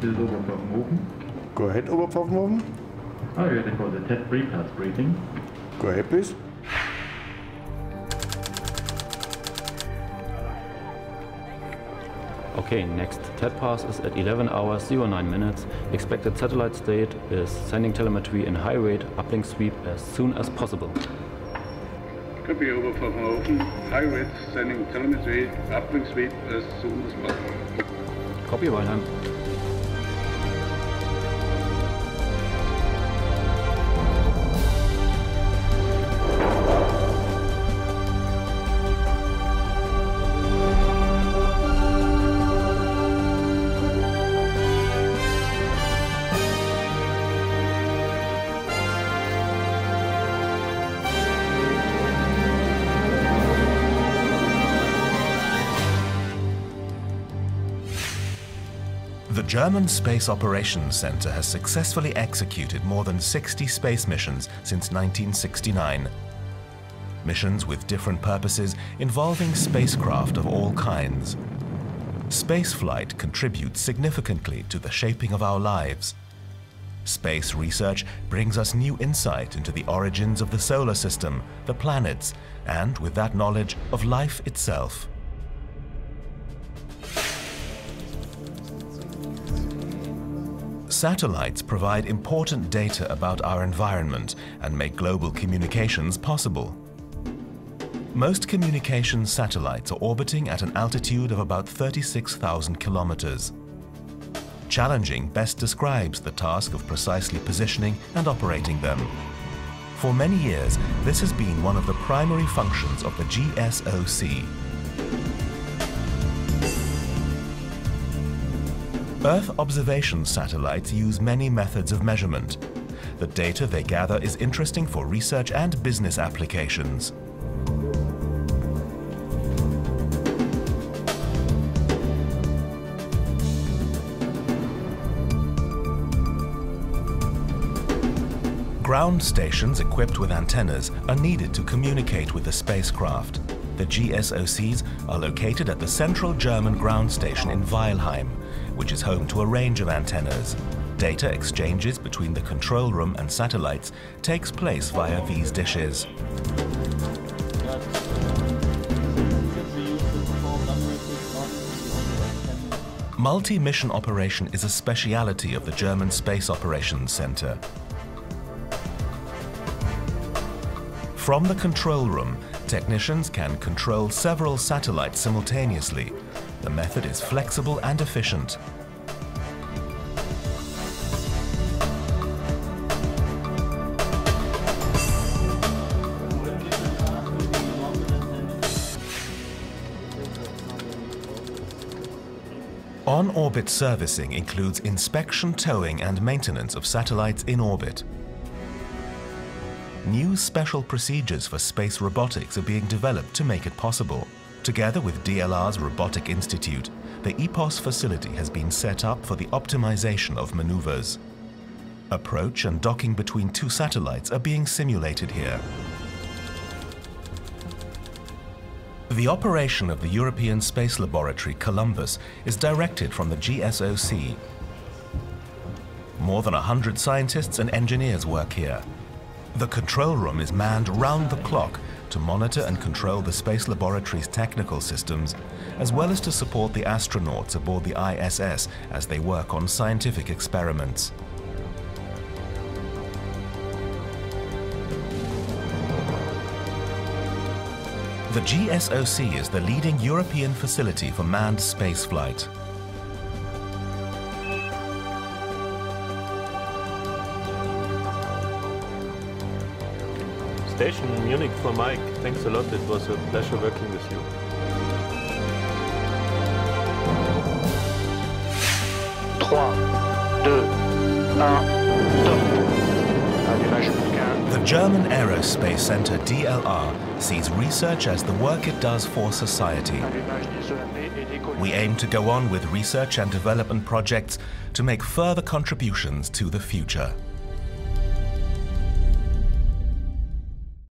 this is Oberpfaffenhofen. Go ahead, Oberpfaffenhofen. Oh, you're ready for the TED 3 plus briefing. Go ahead, please. Okay, next TED pass is at 11 hours 09 minutes. Expected satellite state is sending telemetry in high rate uplink sweep as soon as possible. Copy over from Open. High rate sending telemetry uplink sweep as soon as possible. Copy, Weilheim. German Space Operations Center has successfully executed more than 60 space missions since 1969. Missions with different purposes involving spacecraft of all kinds. Spaceflight contributes significantly to the shaping of our lives. Space research brings us new insight into the origins of the solar system, the planets, and with that knowledge of life itself. Satellites provide important data about our environment and make global communications possible. Most communication satellites are orbiting at an altitude of about 36,000 kilometers. Challenging best describes the task of precisely positioning and operating them. For many years, this has been one of the primary functions of the GSOC, Earth observation satellites use many methods of measurement. The data they gather is interesting for research and business applications. Ground stations equipped with antennas are needed to communicate with the spacecraft. The GSOCs are located at the central German ground station in Weilheim, which is home to a range of antennas. Data exchanges between the control room and satellites takes place via these dishes. Multi-mission operation is a speciality of the German Space Operations Center. From the control room, technicians can control several satellites simultaneously. The method is flexible and efficient. On-orbit servicing includes inspection, towing and maintenance of satellites in orbit. New special procedures for space robotics are being developed to make it possible. Together with DLR's Robotic Institute, the EPOS facility has been set up for the optimization of maneuvers. Approach and docking between two satellites are being simulated here. The operation of the European Space Laboratory Columbus is directed from the GSOC. More than 100 scientists and engineers work here. The control room is manned round the clock to monitor and control the Space Laboratory's technical systems, as well as to support the astronauts aboard the ISS as they work on scientific experiments. The GSOC is the leading European facility for manned spaceflight. Station Munich for Mike. Thanks a lot. It was a pleasure working with you. Trois, deux, un, top. Allumage Vulcain. The German Aerospace Center DLR sees research as the work it does for society. Allumage des EAP et décollage. We aim to go on with research and development projects to make further contributions to the future.